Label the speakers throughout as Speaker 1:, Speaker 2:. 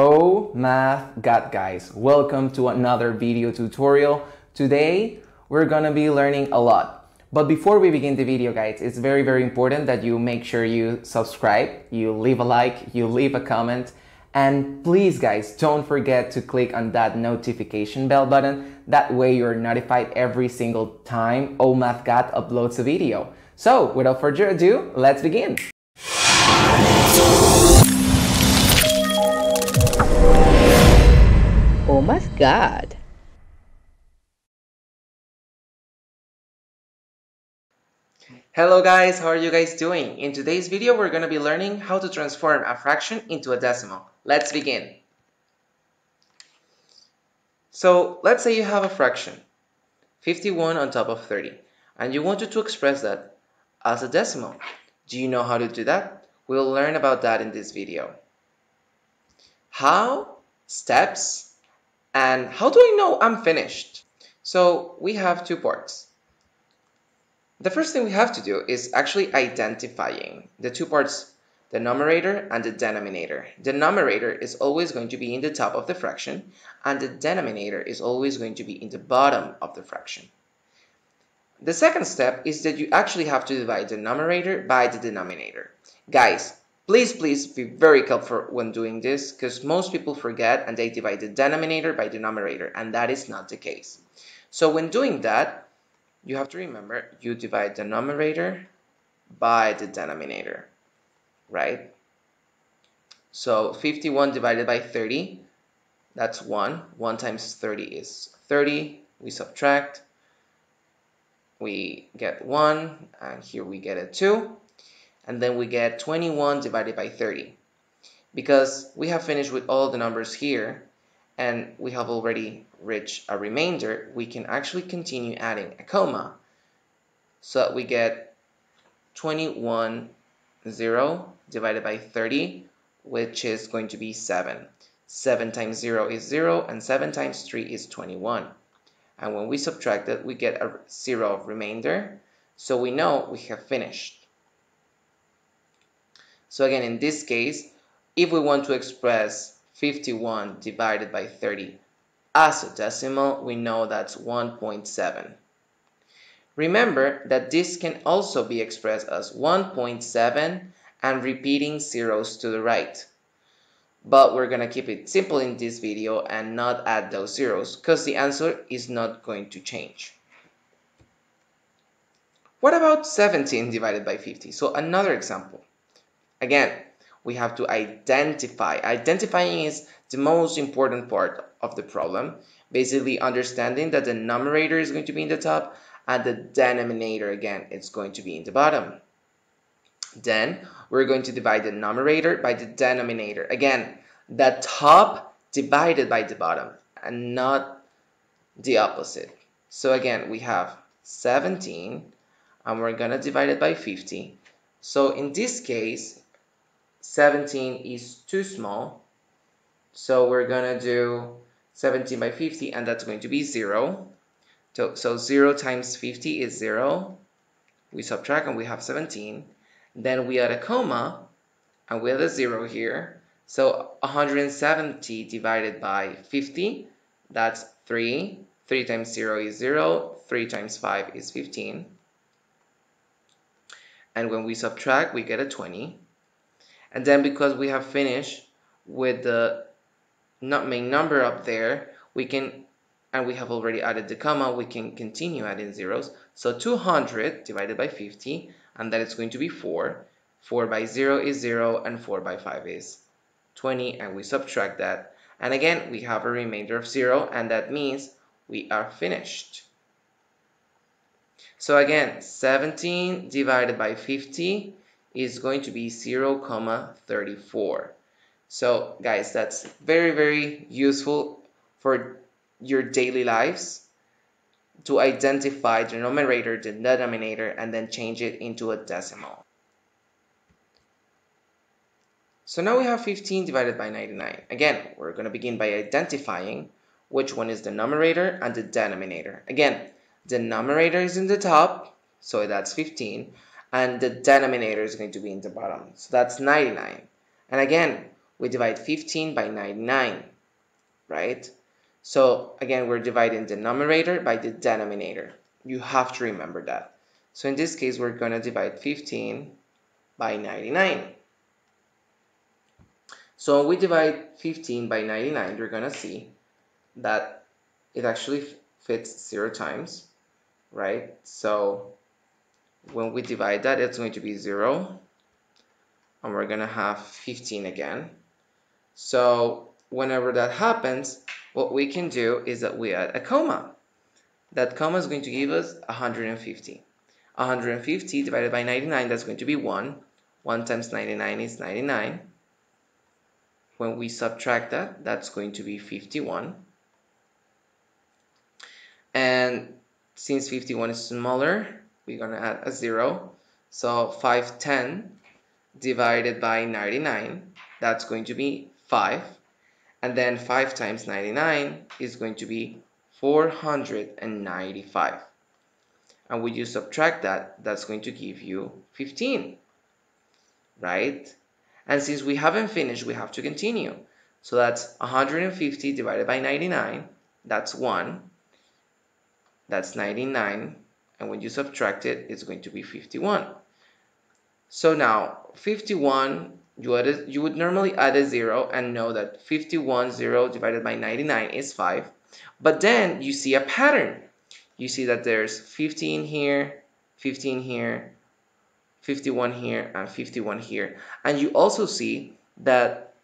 Speaker 1: Oh Math Gad guys, welcome to another video tutorial. Today we're gonna be learning a lot. But before we begin the video guys, it's very very important that you make sure you subscribe, you leave a like, you leave a comment, and please guys, don't forget to click on that notification bell button. That way you're notified every single time Oh Math Gad uploads a video. So without further ado, let's begin.
Speaker 2: Oh my god.
Speaker 1: Hello guys, how are you guys doing? In today's video, we're going to be learning how to transform a fraction into a decimal. Let's begin. So let's say you have a fraction, 51 on top of 30, and you wanted to express that as a decimal. Do you know how to do that? We'll learn about that in this video. How, steps, and how do I know I'm finished? So we have two parts. The first thing we have to do is actually identifying the two parts, the numerator and the denominator. The numerator is always going to be in the top of the fraction and the denominator is always going to be in the bottom of the fraction. The second step is that you actually have to divide the numerator by the denominator. Guys, please, please be very careful when doing this because most people forget and they divide the denominator by the numerator and that is not the case. So when doing that, you have to remember you divide the numerator by the denominator, right? So 51 divided by 30, that's 1. 1 times 30 is 30. We subtract. We get 1, and here we get a 2. And then we get 21 divided by 30. Because we have finished with all the numbers here, and we have already reached a remainder, we can actually continue adding a comma. So that we get 21, 0 divided by 30, which is going to be 7. 7 times 0 is 0, and 7 times 3 is 21. And when we subtract it, we get a 0 remainder, so we know we have finished. So again, in this case, if we want to express 51 divided by 30 as a decimal, we know that's 1.7. Remember that this can also be expressed as 1.7 and repeating zeros to the right. But we're going to keep it simple in this video and not add those zeros because the answer is not going to change. What about 17 divided by 50? So another example. Again, we have to identify. Identifying is the most important part of the problem. Basically understanding that the numerator is going to be in the top and the denominator again is going to be in the bottom. Then we're going to divide the numerator by the denominator. Again, the top divided by the bottom and not the opposite. So again, we have 17 and we're going to divide it by 50. So in this case, 17 is too small. So we're going to do 17 by 50 and that's going to be 0. So, so 0 times 50 is 0. We subtract and we have 17. Then we add a comma and we add a 0 here. So 170 divided by 50, that's 3. 3 times 0 is 0. 3 times 5 is 15. And when we subtract, we get a 20. And then because we have finished with the not main number up there, we can, and we have already added the comma, we can continue adding zeros. So 200 divided by 50, and that is going to be 4. 4 by 0 is 0, and 4 by 5 is 20, and we subtract that. And again, we have a remainder of 0, and that means we are finished. So again, 17 divided by 50 is going to be 0, comma 34. So guys, that's very, very useful for your daily lives to identify the numerator, the denominator, and then change it into a decimal. So now we have 15 divided by 99. Again, we're going to begin by identifying which one is the numerator and the denominator. Again, the numerator is in the top, so that's 15, and the denominator is going to be in the bottom, so that's 99. And again, we divide 15 by 99, right? So again, we're dividing the numerator by the denominator. You have to remember that. So in this case, we're going to divide 15 by 99. So we divide 15 by 99, you're going to see that it actually fits zero times, right? So when we divide that, it's going to be zero, and we're going to have 15 again. So whenever that happens, what we can do is that we add a comma. That comma is going to give us 150. 150 divided by 99, that's going to be 1. 1 times 99 is 99. When we subtract that, that's going to be 51. And since 51 is smaller, we're going to add a 0. So 510 divided by 99, that's going to be 5. And then 5 times 99 is going to be 495. And when you subtract that, that's going to give you 15. Right? And since we haven't finished, we have to continue. So that's 150 divided by 99. That's 1. That's 99. And when you subtract it, it's going to be 51. So now, 51, you, add you would normally add a 0 and know that 51, 0 divided by 99 is 5. But then you see a pattern. You see that there's 15 here, 15 here, 51 here, and 51 here. And you also see that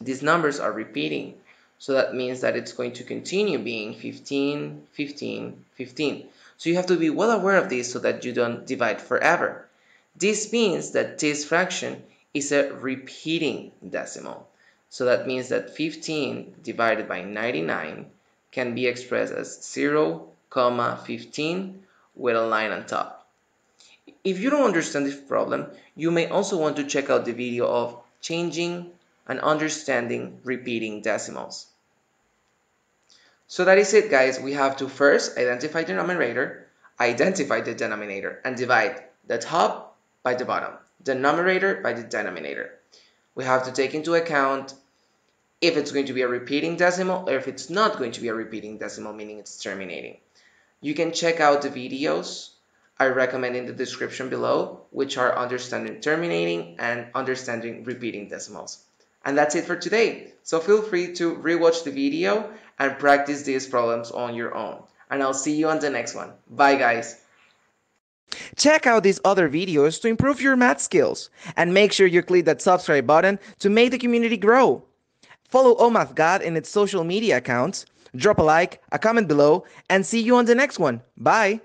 Speaker 1: these numbers are repeating. So that means that it's going to continue being 15, 15, 15. So you have to be well aware of this so that you don't divide forever. This means that this fraction is a repeating decimal. So that means that 15 divided by 99 can be expressed as 0, comma 15 with a line on top. If you don't understand this problem, you may also want to check out the video of changing and understanding repeating decimals. So that is it guys, we have to first identify the numerator, identify the denominator, and divide the top by the bottom, the numerator by the denominator. We have to take into account if it's going to be a repeating decimal or if it's not going to be a repeating decimal, meaning it's terminating. You can check out the videos I recommend in the description below, which are understanding terminating and understanding repeating decimals. And that's it for today. So feel free to rewatch the video and practice these problems on your own. And I'll see you on the next one. Bye guys.
Speaker 2: Check out these other videos to improve your math skills and make sure you click that subscribe button to make the community grow. Follow OMath God in its social media accounts, drop a like, a comment below, and see you on the next one. Bye!